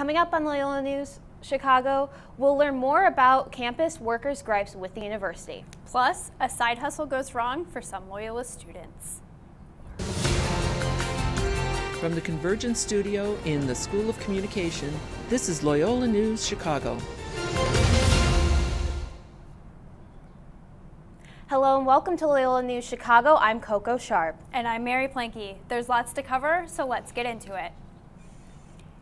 Coming up on Loyola News Chicago, we'll learn more about campus workers' gripes with the university. Plus, a side hustle goes wrong for some Loyola students. From the Convergence Studio in the School of Communication, this is Loyola News Chicago. Hello and welcome to Loyola News Chicago. I'm Coco Sharp. And I'm Mary Planky. There's lots to cover, so let's get into it.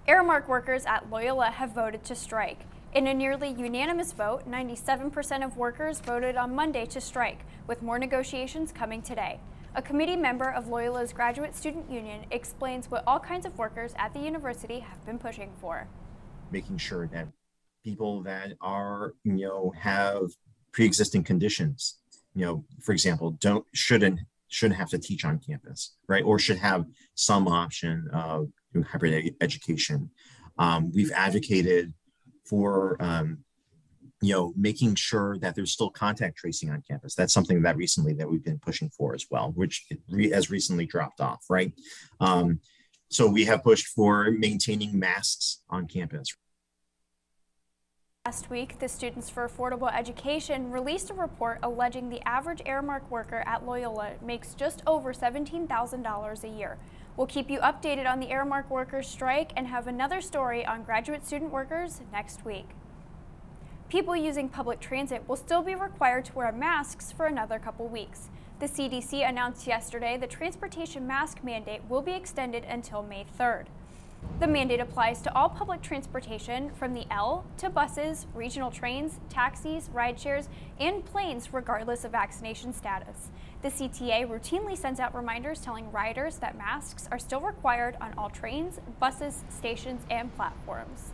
Aramark workers at Loyola have voted to strike. In a nearly unanimous vote, 97% of workers voted on Monday to strike, with more negotiations coming today. A committee member of Loyola's Graduate Student Union explains what all kinds of workers at the university have been pushing for. Making sure that people that are, you know, have pre-existing conditions, you know, for example, don't shouldn't shouldn't have to teach on campus, right? Or should have some option of hybrid education. Um, we've advocated for um, you know making sure that there's still contact tracing on campus. That's something that recently that we've been pushing for as well, which re- has recently dropped off, right? Um, so we have pushed for maintaining masks on campus. Last week, the Students for Affordable Education released a report alleging the average Aramark worker at Loyola makes just over $17,000 a year. We'll keep you updated on the Aramark workers strike and have another story on graduate student workers next week. People using public transit will still be required to wear masks for another couple weeks. The CDC announced yesterday the transportation mask mandate will be extended until May 3rd. The mandate applies to all public transportation from the L to buses, regional trains, taxis, ride shares, and planes regardless of vaccination status. The CTA routinely sends out reminders telling riders that masks are still required on all trains, buses, stations, and platforms.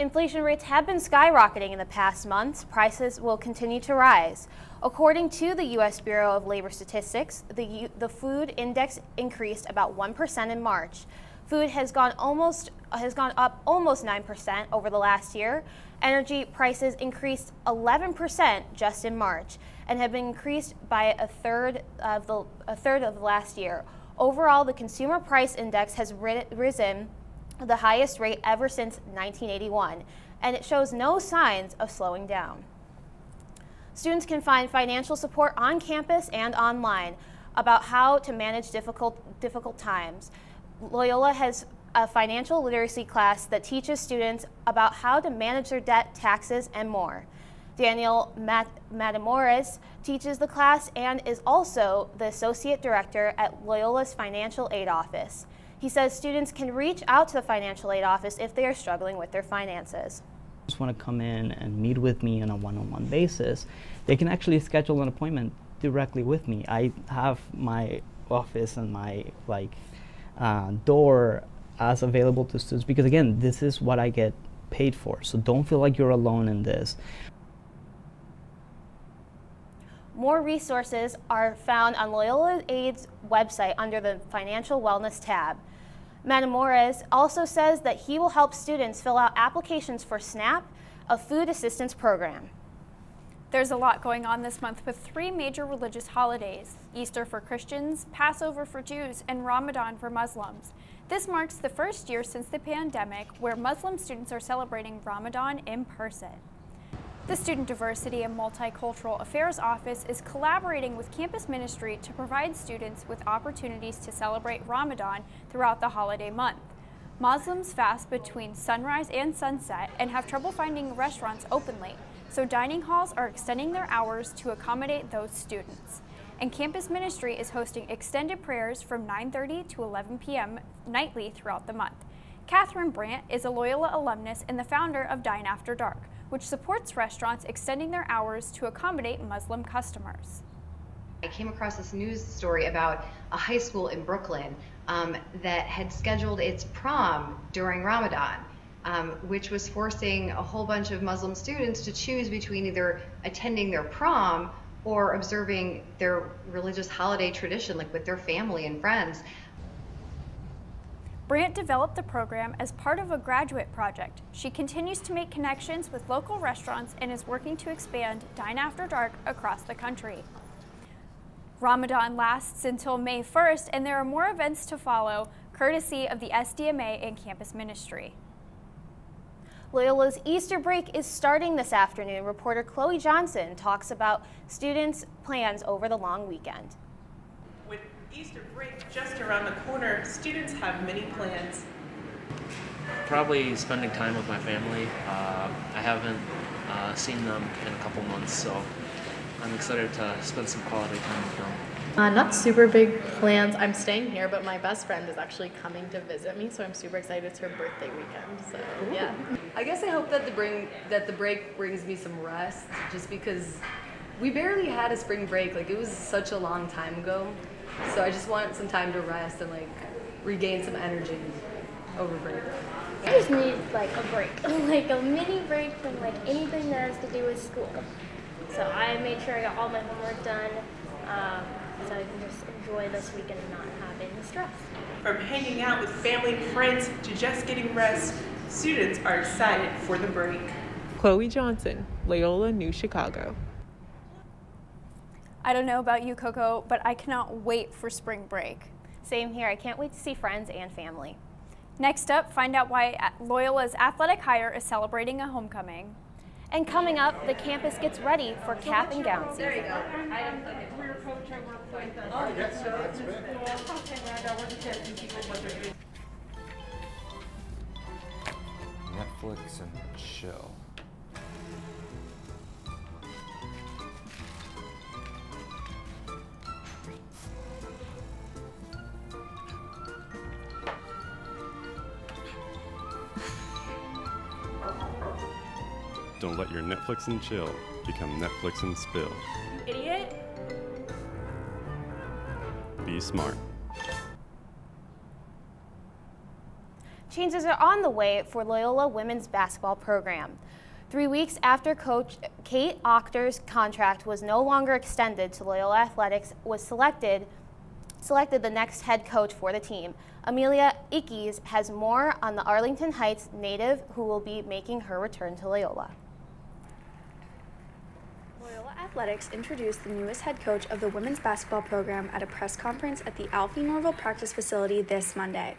Inflation rates have been skyrocketing in the past months. Prices will continue to rise. According to the U.S. Bureau of Labor Statistics, the, the food index increased about 1% in March. Food has gone almost has gone up almost 9% over the last year. Energy prices increased 11% just in March and have been increased by a third of the a third of the last year. Overall, the consumer price index has risen the highest rate ever since 1981, and it shows no signs of slowing down. Students can find financial support on campus and online about how to manage difficult, difficult times. Loyola has a financial literacy class that teaches students about how to manage their debt, taxes, and more. Daniel Mat teaches the class and is also the Associate Director at Loyola's Financial Aid Office. He says students can reach out to the Financial Aid Office if they are struggling with their finances. Just want to come in and meet with me on a one-on-one -on -one basis. They can actually schedule an appointment directly with me. I have my office and my like uh, door as available to students because again, this is what I get paid for. So don't feel like you're alone in this. More resources are found on Loyola Aid's website under the Financial Wellness tab. Matamores also says that he will help students fill out applications for SNAP, a food assistance program. There's a lot going on this month with three major religious holidays Easter for Christians, Passover for Jews, and Ramadan for Muslims. This marks the first year since the pandemic where Muslim students are celebrating Ramadan in person. The Student Diversity and Multicultural Affairs Office is collaborating with campus ministry to provide students with opportunities to celebrate Ramadan throughout the holiday month. Muslims fast between sunrise and sunset and have trouble finding restaurants openly, so dining halls are extending their hours to accommodate those students. And campus ministry is hosting extended prayers from 9:30 to 11 p.m. nightly throughout the month. Catherine Brandt is a Loyola alumnus and the founder of Dine After Dark, which supports restaurants extending their hours to accommodate Muslim customers. I came across this news story about a high school in Brooklyn um, that had scheduled its prom during Ramadan, um, which was forcing a whole bunch of Muslim students to choose between either attending their prom or observing their religious holiday tradition, like with their family and friends. Brant developed the program as part of a graduate project. She continues to make connections with local restaurants and is working to expand Dine After Dark across the country. Ramadan lasts until May 1st, and there are more events to follow, courtesy of the SDMA and campus ministry. Loyola's Easter break is starting this afternoon. Reporter Chloe Johnson talks about students' plans over the long weekend. With Easter break just around the corner, students have many plans. Probably spending time with my family. Uh, I haven't uh, seen them in a couple months, so I'm excited to spend some quality time with them. Uh, not super big plans. I'm staying here, but my best friend is actually coming to visit me, so I'm super excited. It's her birthday weekend, so yeah. I guess I hope that the bring that the break brings me some rest, just because we barely had a spring break. Like it was such a long time ago, so I just want some time to rest and like regain some energy over break. I just need like a break, like a mini break from like anything that has to do with school. So I made sure I got all my homework done. Um, so I can just enjoy this weekend and not have any stress. From hanging out with family and friends to just getting rest, students are excited for the break. Chloe Johnson, Loyola New Chicago. I don't know about you, Coco, but I cannot wait for spring break. Same here. I can't wait to see friends and family. Next up, find out why Loyola's athletic hire is celebrating a homecoming. And coming up, the campus gets ready for cap and gown season. Oh, Netflix and chill. Don't let your Netflix and chill become Netflix and spill. Idiot. Be smart. Changes are on the way for Loyola women's basketball program. Three weeks after coach Kate Achter's contract was no longer extended to Loyola Athletics was selected selected the next head coach for the team. Amelia Ickes has more on the Arlington Heights native who will be making her return to Loyola. Athletics introduced the newest head coach of the women's basketball program at a press conference at the Alfie Norville practice facility this Monday.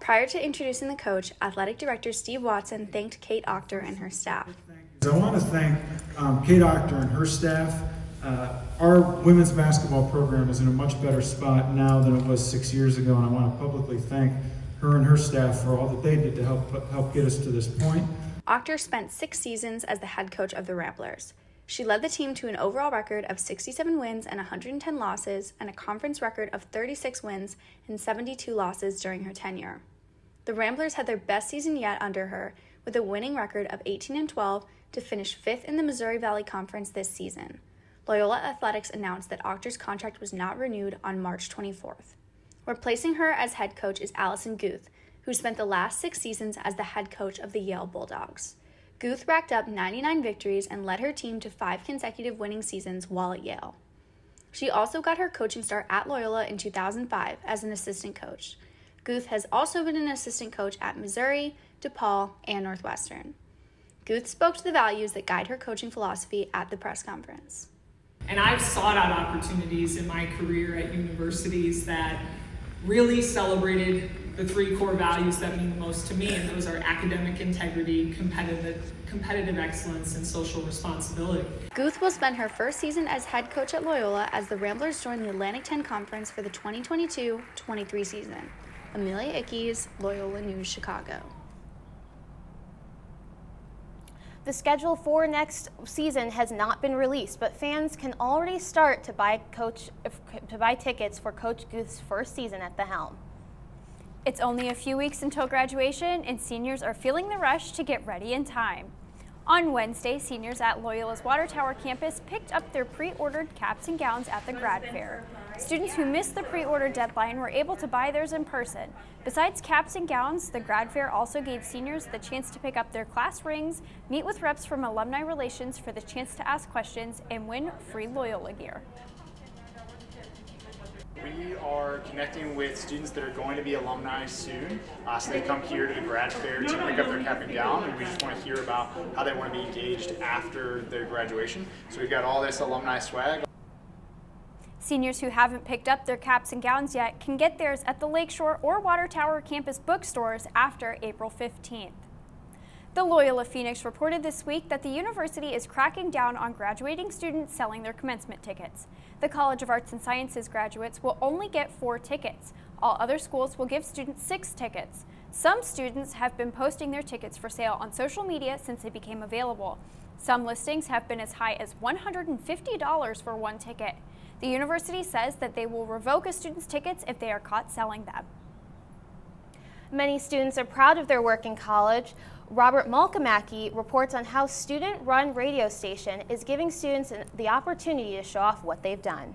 Prior to introducing the coach, athletic director Steve Watson thanked Kate Achter and her staff. I want to thank um, Kate Achter and her staff. Uh, our women's basketball program is in a much better spot now than it was six years ago, and I want to publicly thank her and her staff for all that they did to help help get us to this point. Achter spent six seasons as the head coach of the Ramblers. She led the team to an overall record of 67 wins and 110 losses, and a conference record of 36 wins and 72 losses during her tenure. The Ramblers had their best season yet under her, with a winning record of 18 and 12 to finish fifth in the Missouri Valley Conference this season. Loyola Athletics announced that Achter's contract was not renewed on March 24th. Replacing her as head coach is Allison Guth, who spent the last six seasons as the head coach of the Yale Bulldogs. Guth racked up 99 victories and led her team to five consecutive winning seasons while at Yale. She also got her coaching start at Loyola in 2005 as an assistant coach. Guth has also been an assistant coach at Missouri, DePaul, and Northwestern. Guth spoke to the values that guide her coaching philosophy at the press conference. And I've sought out opportunities in my career at universities that really celebrated the three core values that mean the most to me, and those are academic integrity, competitive, competitive excellence, and social responsibility. Guth will spend her first season as head coach at Loyola as the Ramblers join the Atlantic 10 Conference for the 2022-23 season. Amelia Ickes, Loyola News, Chicago. The schedule for next season has not been released, but fans can already start to buy coach to buy tickets for Coach Guth's first season at the helm. It's only a few weeks until graduation, and seniors are feeling the rush to get ready in time. On Wednesday, seniors at Loyola's Water Tower campus picked up their pre-ordered caps and gowns at the grad fair. Students who missed the pre-order deadline were able to buy theirs in person. Besides caps and gowns, the grad fair also gave seniors the chance to pick up their class rings, meet with reps from alumni relations for the chance to ask questions, and win free Loyola gear. We are connecting with students that are going to be alumni soon. Uh, so they come here to the grad fair to pick up their cap and gown, and we just want to hear about how they want to be engaged after their graduation. So we've got all this alumni swag. Seniors who haven't picked up their caps and gowns yet can get theirs at the Lakeshore or Water Tower campus bookstores after April 15th. The Loyola Phoenix reported this week that the university is cracking down on graduating students selling their commencement tickets. The College of Arts and Sciences graduates will only get four tickets. All other schools will give students six tickets. Some students have been posting their tickets for sale on social media since they became available. Some listings have been as high as $150 for one ticket. The university says that they will revoke a student's tickets if they are caught selling them. Many students are proud of their work in college. Robert Malkamaki reports on how student-run radio station is giving students the opportunity to show off what they've done.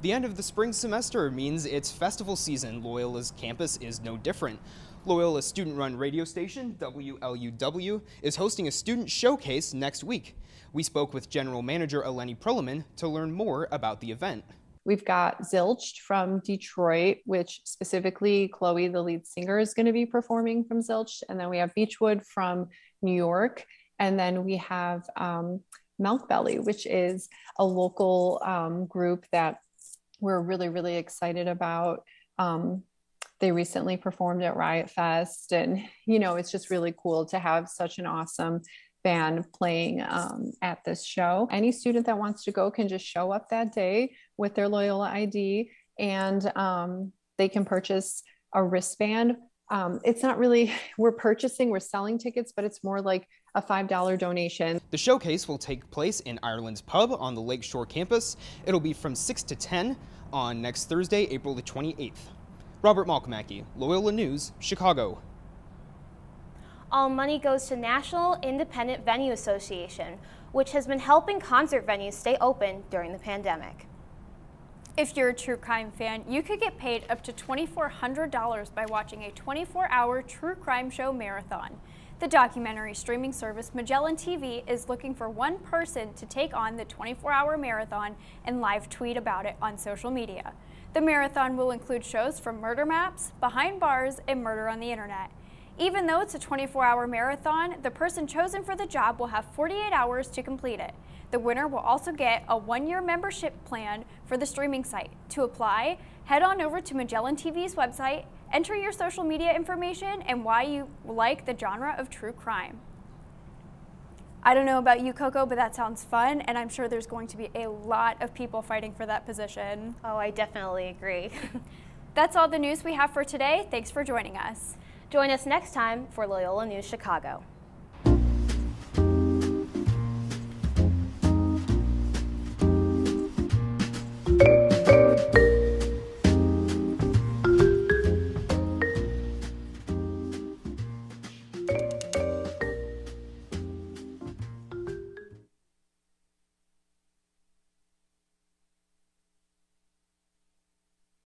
The end of the spring semester means it's festival season. Loyola's campus is no different. Loyola's student-run radio station, WLUW, is hosting a student showcase next week. We spoke with General Manager Eleni Proliman to learn more about the event. We've got Zilch from Detroit, which specifically Chloe, the lead singer, is going to be performing from Zilch. And then we have Beechwood from New York. And then we have um, Milk Belly, which is a local um, group that we're really, really excited about. Um, they recently performed at Riot Fest. And, you know, it's just really cool to have such an awesome band playing um, at this show. Any student that wants to go can just show up that day with their Loyola ID and um, they can purchase a wristband. Um, it's not really, we're purchasing, we're selling tickets, but it's more like a $5 donation. The showcase will take place in Ireland's Pub on the Lakeshore campus. It'll be from 6 to 10 on next Thursday, April the 28th. Robert Malkamaki, Loyola News, Chicago. All money goes to National Independent Venue Association, which has been helping concert venues stay open during the pandemic. If you're a true crime fan, you could get paid up to $2,400 by watching a 24-hour true crime show marathon. The documentary streaming service Magellan TV is looking for one person to take on the 24-hour marathon and live tweet about it on social media. The marathon will include shows from Murder Maps, Behind Bars, and Murder on the Internet. Even though it's a 24-hour marathon, the person chosen for the job will have 48 hours to complete it. The winner will also get a one-year membership plan for the streaming site. To apply, head on over to Magellan TV's website, enter your social media information and why you like the genre of true crime. I don't know about you, Coco, but that sounds fun, and I'm sure there's going to be a lot of people fighting for that position. Oh, I definitely agree. That's all the news we have for today. Thanks for joining us. Join us next time for Loyola News Chicago.